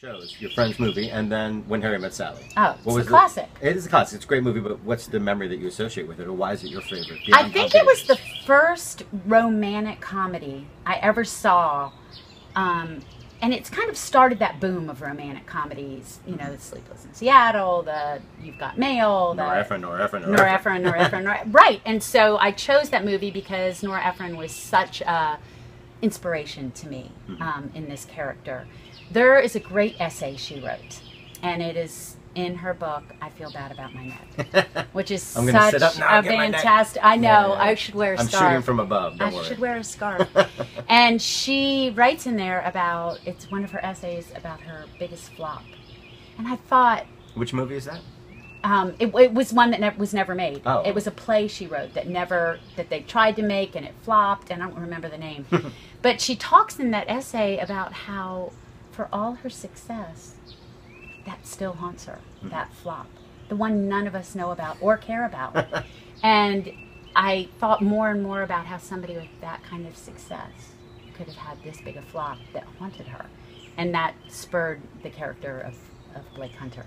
shows, your friend's movie, and then When Harry Met Sally. Oh, it's What a was the- classic. it is a classic. It's a great movie, but what's the memory that you associate with it, or why is it your favorite? I think it was the first romantic comedy I ever saw. Um, and it's kind of started that boom of romantic comedies. You know, the Sleepless in Seattle, the You've Got Mail, the Nora Ephron, Nora Ephron, Nora Ephron, Nora Ephron, Nora- right. And so I chose that movie because Nora Ephron was such a inspiration to me Mm-hmm. um, in this character. There is a great essay she wrote, and it is in her book. I feel bad about my neck, which is I'm such sit up now a and get my neck- fantastic. I know. Yeah. I should wear a I'm scarf. shooting from above. Don't I worry. should wear a scarf. and she writes in there about it's one of her essays about her biggest flop. And I thought Which movie is that? Um, it, it was one that never, was never made. Oh. It was a play she wrote that never that they tried to make and it flopped, and I don't remember the name. but she talks in that essay about how, for all her success, that still haunts her. Mm-hmm. That flop, the one none of us know about or care about. and I thought more and more about how somebody with that kind of success could have had this big a flop that haunted her, and that spurred the character of, of Blake Hunter.